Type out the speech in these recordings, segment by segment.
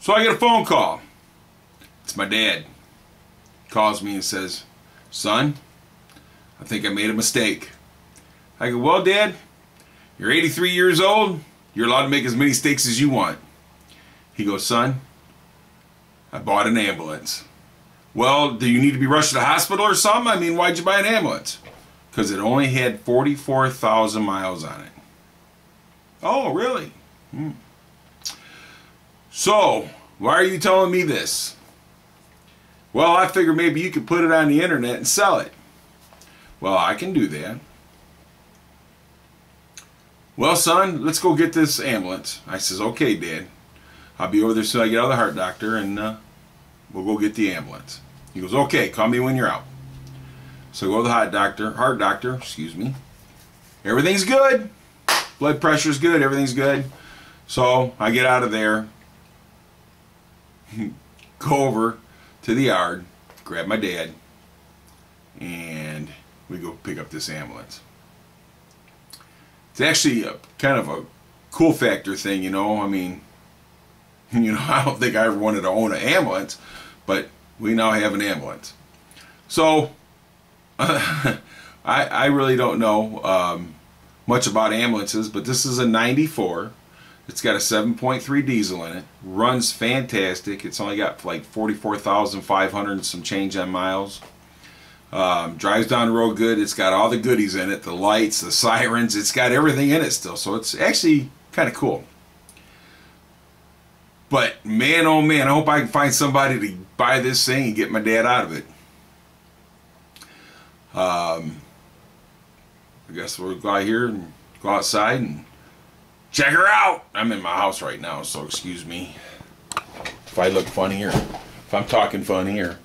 So I get a phone call. It's my dad. Calls me and says, Son, I think I made a mistake. I go, Well, Dad, you're 83 years old. You're allowed to make as many mistakes as you want. He goes, Son, I bought an ambulance. Well, do you need to be rushed to the hospital or something? I mean, why'd you buy an ambulance? Because it only had 44,000 miles on it. Oh, really? Hmm. So, why are you telling me this? Well, I figure maybe you could put it on the internet and sell it. Well, I can do that. Well, son, let's go get this ambulance. I says, okay, Dad. I'll be over there soon I get out of the heart doctor and uh, we'll go get the ambulance. He goes, okay, call me when you're out. So I go to the heart doctor, heart doctor, excuse me. Everything's good. Blood pressure's good, everything's good. So I get out of there, go over to the yard, grab my dad, and we go pick up this ambulance. It's actually a, kind of a cool factor thing, you know. I mean, you know, I don't think I ever wanted to own an ambulance, but we now have an ambulance. So, uh, I, I really don't know um, much about ambulances, but this is a 94. It's got a 7.3 diesel in it. Runs fantastic. It's only got like 44,500 and some change on miles. Um, drives down the road good. It's got all the goodies in it. The lights, the sirens. It's got everything in it still. So it's actually kind of cool. But man, oh man, I hope I can find somebody to buy this thing and get my dad out of it. Um, I guess we'll go out here and go outside and check her out. I'm in my house right now, so excuse me if I look funny or if I'm talking funny or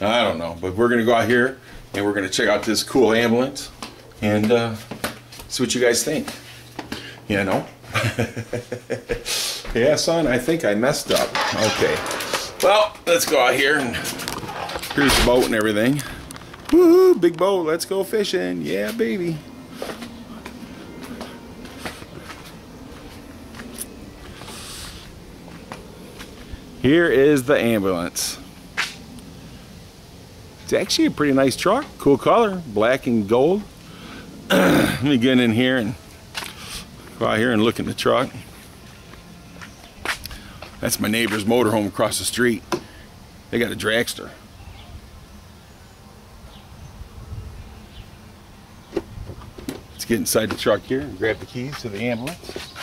I don't know. But we're gonna go out here and we're gonna check out this cool ambulance and uh, see what you guys think. You know. yeah, son, I think I messed up. Okay. Well, let's go out here and here's the boat and everything. Woohoo, big boat, let's go fishing. Yeah, baby. Here is the ambulance. It's actually a pretty nice truck. Cool color, black and gold. Let me get in here and go out here and look in the truck. That's my neighbor's motorhome across the street. They got a dragster. Let's get inside the truck here and grab the keys to the ambulance.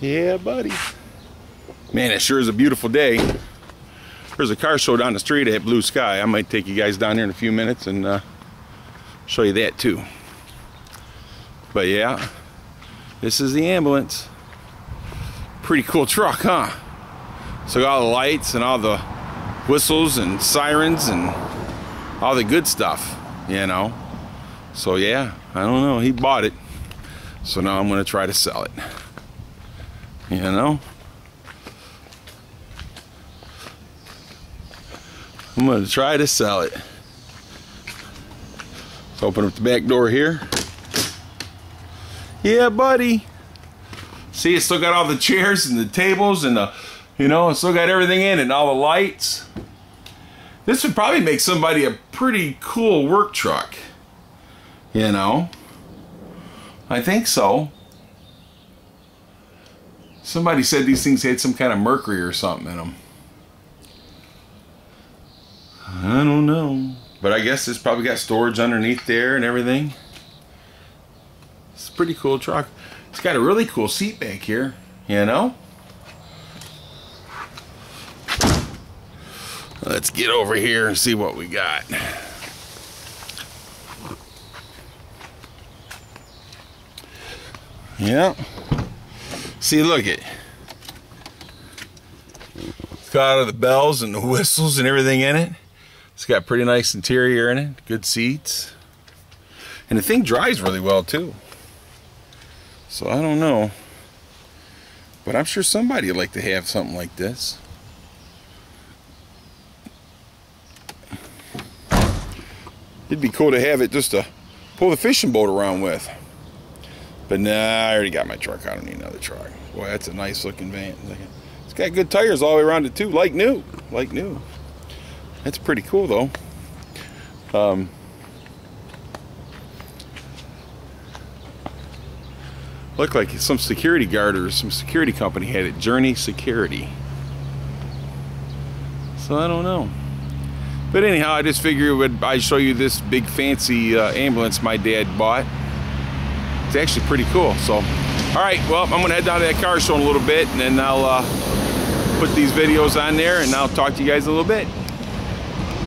Yeah, buddy. Man, it sure is a beautiful day. There's a car show down the street at Blue Sky. I might take you guys down there in a few minutes and uh, show you that too. But yeah, this is the ambulance. Pretty cool truck, huh? So got all the lights and all the whistles and sirens and all the good stuff, you know. So yeah, I don't know. He bought it. So now I'm going to try to sell it. You know? I'm to try to sell it. Let's open up the back door here. Yeah, buddy. See, it's still got all the chairs and the tables and the, you know, it's still got everything in and all the lights. This would probably make somebody a pretty cool work truck. You know? I think so. Somebody said these things had some kind of mercury or something in them. I don't know. But I guess it's probably got storage underneath there and everything. It's a pretty cool truck. It's got a really cool seat back here, you know? Let's get over here and see what we got. Yeah. See, look it. It's got all the bells and the whistles and everything in it. It's got pretty nice interior in it, good seats. And the thing drives really well too. So I don't know. But I'm sure somebody would like to have something like this. It'd be cool to have it just to pull the fishing boat around with. But nah, I already got my truck. I don't need another truck. Boy, that's a nice looking van. It's got good tires all the way around it too, like new, like new. That's pretty cool though. Um, looked like some security guard or some security company had it. Journey Security. So I don't know. But anyhow, I just figured would I'd show you this big fancy uh, ambulance my dad bought. It's actually pretty cool. So, all right, well, I'm gonna head down to that car show in a little bit, and then I'll uh, put these videos on there, and I'll talk to you guys a little bit.